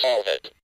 solve it.